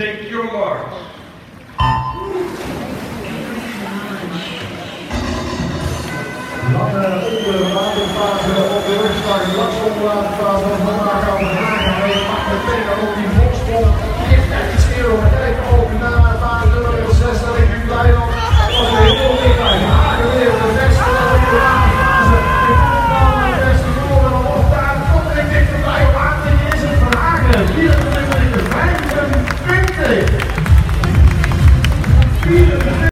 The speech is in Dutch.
Take your marks. Lange onder de waterfase op de rugstart, de waterfase.